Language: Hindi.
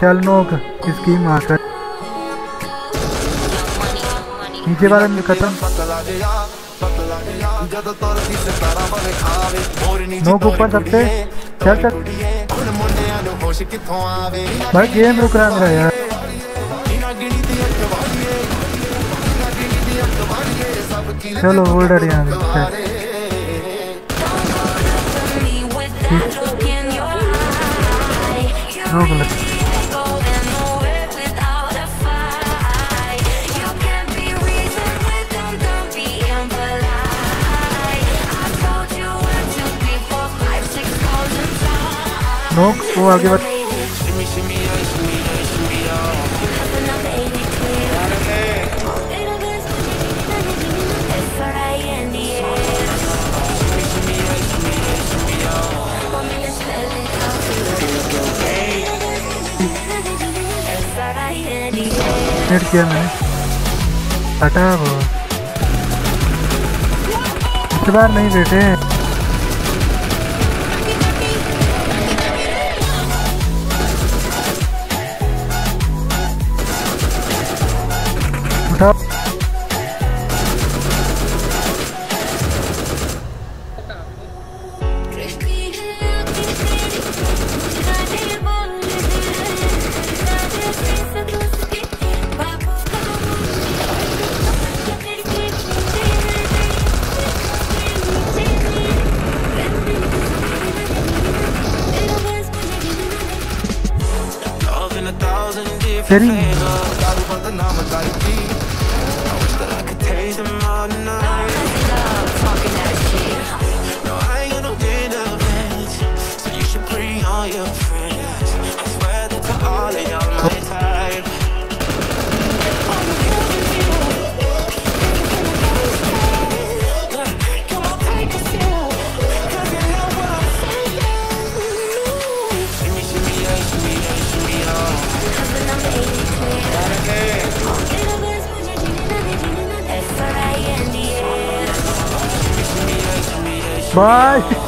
चल नोक, इसकी मार कर नीचे वाला खत्म। नोक ऊपर सबसे चल चल। भाई, गेम रुक रहा है यार। चलो होल्डर यहाँ रोक ले नोक वो आगे बढ़ हिट किया मैंने। हटा वो। इस बार नहीं बेटे उठाओ Love I swear that my Come